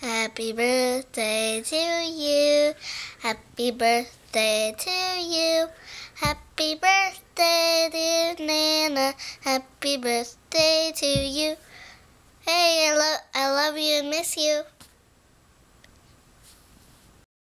Happy birthday to you. Happy birthday to you. Happy birthday, dear Nana. Happy birthday to you. Hey, I, lo- I love you and miss you.